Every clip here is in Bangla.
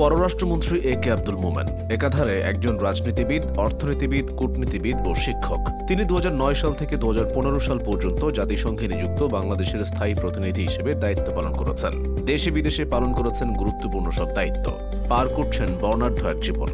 পররাষ্ট্রমন্ত্রী এ কে আব্দুল মোমেন, একাধারে একজন রাজনীতিবিদ, অর্থনীতিবিদ, কূটনীতিবিদ ও শিক্ষক। তিনি দু হাজার নয় সাল থেকে দু হাজার পনেরো সাল পর্যন্ত জাতিসংঘে নিযুক্ত বাংলাদেশের স্থায়ী প্রতিনিধি হিসেবে দায়িত্ব পালন করেছেন। দেশে বিদেশে পালন করেছেন গুরুত্বপূর্ণ সব দায়িত্ব। পার করছেন বর্ণাঢ্য এক জীবন।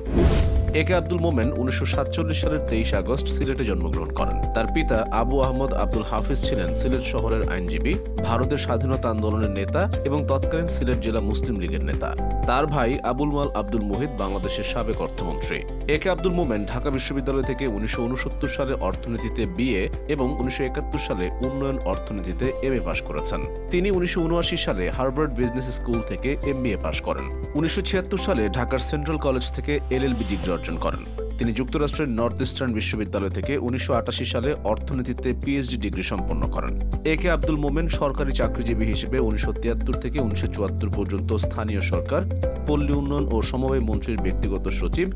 এ কে আব্দুল মোমেন উনিশশো সাতচল্লিশ সালের তেইশ আগস্ট সিলেটে জন্মগ্রহণ করেন। তার পিতা আবু আহমদ আব্দুল হাফিজ ছিলেন সিলেট শহরের আইনজীবী, ভারতের স্বাধীনতা আন্দোলনের নেতা এবং তৎকালীন সিলেট জেলা মুসলিম লীগের নেতা। তার ভাই আবুল মাল আব্দুল মুহিত বাংলাদেশের সাবেক অর্থমন্ত্রী। এ কে আব্দুল মোমেন ঢাকা বিশ্ববিদ্যালয় থেকে উনিশশো উনসত্তর সালে অর্থনীতিতে বিএ এবং উনিশশো একাত্তর সালে উন্নয়ন অর্থনীতিতে এম এ পাশ করেছেন। তিনি উনিশশো উনআশি সালে হার্ভার্ড বিজনেস স্কুল থেকে এম বি এ পাশ করেন। উনিশশো ছিয়াত্তর সালে ঢাকার সেন্ট্রাল কলেজ থেকে এল এল এলএলবি ডিগ্রি অর্জন করেন। তিনি যুক্তরাষ্ট্রের নর্থ ইস্টার্ন বিশ্ববিদ্যালয় থেকে উনিশশো আটাশি সালে অর্থনীতিতে পিএইচডি ডিগ্রি সম্পন্ন করেন। এ কে আব্দুল মোমেন সরকারি চাকরিজীবী হিসেবে উনিশশো তিয়াত্তর থেকে উনিশশো চুয়াত্তর পর্যন্ত স্থানীয় সরকার, পল্লী উন্নয়ন ও সমবায় মন্ত্রীর ব্যক্তিগত সচিব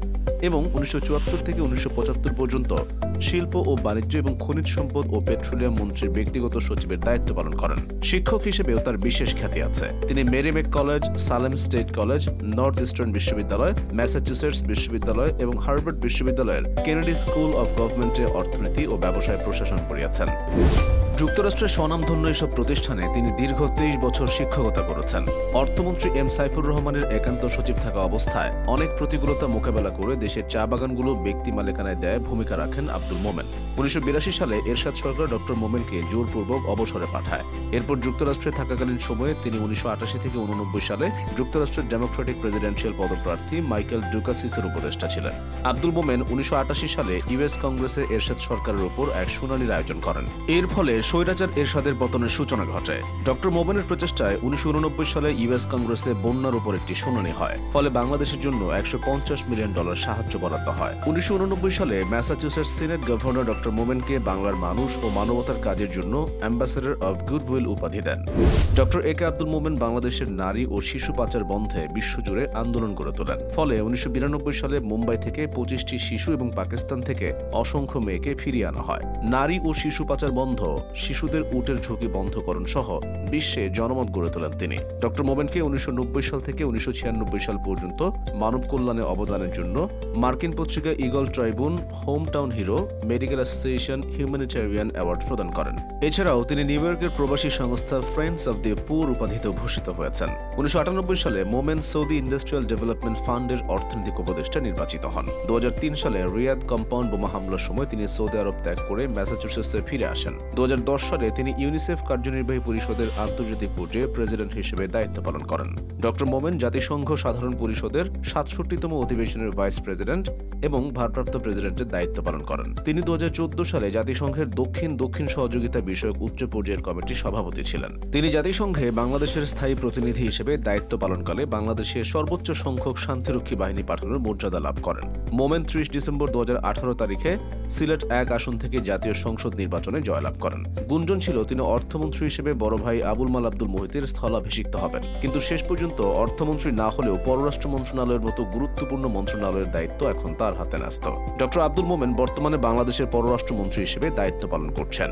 এবং উনিশশো চুয়াত্তর থেকে উনিশশো পঁচাত্তর পর্যন্ত শিল্প ও বাণিজ্য এবং খনিজ সম্পদ ও পেট্রোলিয়াম মন্ত্রীর ব্যক্তিগত সচিবের দায়িত্ব পালন করেন। শিক্ষক হিসেবেও তার বিশেষ খ্যাতি আছে। তিনি Merrimack College, Salem State College, Northeastern বিশ্ববিদ্যালয়, ম্যাসাচুসেটস বিশ্ববিদ্যালয় এবং হার্ভার্ড বিশ্ববিদ্যালয়ের কেনেডি স্কুল অব গভর্নমেন্টে অর্থনীতি ও ব্যবসায় প্রশাসন পড়িয়েছেন যুক্তরাষ্ট্রের স্বনামধন্য এসব প্রতিষ্ঠানে তিনি দীর্ঘ তেইশ বছর শিক্ষকতা করেছেন। অর্থমন্ত্রী এম সাইফুর রহমানের একান্ত সচিব থাকা অবস্থায় অনেক প্রতিকূলতা মোকাবেলা করে দেশের চা বাগানগুলো ব্যক্তি মালিকানায় দেয় ভূমিকা রাখেন আব্দুল মোমেন। উনিশশো সালে এরশাদ সরকার ডক্টর মোমেনকে জোরপূর্বক অবসরে পাঠায়। এরপর যুক্তরাষ্ট্রে থাকাকালীন সময়ে তিনি উনিশশো আটাশি থেকে উননব্বই সালে যুক্তরাষ্ট্রের ডেমোক্রেটিক প্রেসিডেন্সিয়াল পদপ্রার্থী মাইকেল ডুকাসিসের উপদেষ্টা ছিলেন। আব্দুল মোমেন উনিশশো আটাশি সালে ইউএস কংগ্রেসে এরশাদ সরকারের উপর এক শুনানির আয়োজন করেন। এর ফলে স্বৈরাচার এরশাদের পতনের সূচনা ঘটে। ডক্টর মোমেনের প্রচেষ্টায় উনিশশো সালে ইউএস কংগ্রেসে বন্যার উপর একটি শুনানি হয়। ফলে বাংলাদেশের জন্য একশো পঞ্চাশ মিলিয়ন ডলার সাহায্য বরাদ্দ হয়। উনিশশো সালে ম্যাসাচুসেটস সিনেট গভর্নর ডক্টর মোমেনকে বাংলার মানুষ ও মানবতার কাজের জন্য অ্যাম্বাসেডর অব গুডউইল উপাধি দেন। ডক্টর এ কে আব্দুল মোমেন বাংলাদেশের নারী ও শিশু পাচার বন্ধে বিশ্বজুড়ে আন্দোলন গড়ে তোলেন। ফলে উনিশশো বিরানব্বই সালে মুম্বাই থেকে পঁচিশটি শিশু এবং পাকিস্তান থেকে অসংখ্য মেয়েকে ফিরিয়ে আনা হয়। নারী ও শিশু পাচার বন্ধ শিশুদের উটের ঝুঁকি বন্ধকরণ সহ বিশ্বে জনমত গড়ে তোলেন তিনি। ডক্টর মোমেনকে উনিশশো সাল থেকে উনিশশো সাল পর্যন্ত মানব কল্যাণে অবদানের জন্য মার্কিন পত্রিকা Eagle Tribune Home Town Hero, Medical Association, Humanitarian Award প্রদান করেন। এছাড়াও তিনি নিউ ইয়র্কের প্রবাসী সংস্থা ফ্রেন্ডস অব দি পুর উপাধিতে ভূষিত হয়েছেন। উনিশশো আটানব্বই সালে মোমেন সৌদি ইন্ডাস্ট্রিয়াল ডেভেলপমেন্ট ফান্ডের অর্থনৈতিক উপদেষ্টা নির্বাচিত হন। দু হাজার তিন সালে রিয়াদ কম্পাউন্ড বোমা হামলার সময় তিনি সৌদি আরব ত্যাগ করে ম্যাসাচুসেটসে ফিরে আসেন। দু সালে তিনি ইউনিসেফ কার্যনির্বাহী পরিষদের আন্তর্জাতিক পর্যায়ে প্রেসিডেন্ট হিসেবে দায়িত্ব পালন করেন। ডক্টর মোমেন জাতিসংঘ সাধারণ পরিষদের সাতষট্টিতম অধিবেশনের ভাইস প্রেসিডেন্ট এবং ভারপ্রাপ্ত প্রেসিডেন্টের দায়িত্ব পালন করেন। তিনি দু হাজার চৌদ্দ সালে জাতিসংঘের দক্ষিণ দক্ষিণ সহযোগিতা বিষয়ক উচ্চ পর্যায়ের কমিটির সভাপতি ছিলেন। তিনি জাতিসংঘে বাংলাদেশের স্থায়ী প্রতিনিধি হিসেবে দায়িত্ব পালনকালে বাংলাদেশের সর্বোচ্চ সংখ্যক শান্তিরক্ষী বাহিনী পাঠানোর মর্যাদা লাভ করেন। মোমেন ত্রিশ ডিসেম্বর দু হাজার আঠারো তারিখে সিলেট এক আসন থেকে জাতীয় সংসদ নির্বাচনে জয়লাভ করেন। গুঞ্জন ছিল, তিনি অর্থমন্ত্রী হিসেবে বড় ভাই আবুল মাল আব্দুল মোহিতের স্থলাভিষিক্ত হবেন। কিন্তু শেষ পর্যন্ত অর্থমন্ত্রী না হলেও পররাষ্ট্র মন্ত্রণালয়ের মতো গুরুত্বপূর্ণ মন্ত্রণালয়ের দায়িত্ব এখন তার হাতে ন্যস্ত। ড আব্দুল মোমেন বর্তমানে বাংলাদেশের পররাষ্ট্রমন্ত্রী হিসেবে দায়িত্ব পালন করছেন।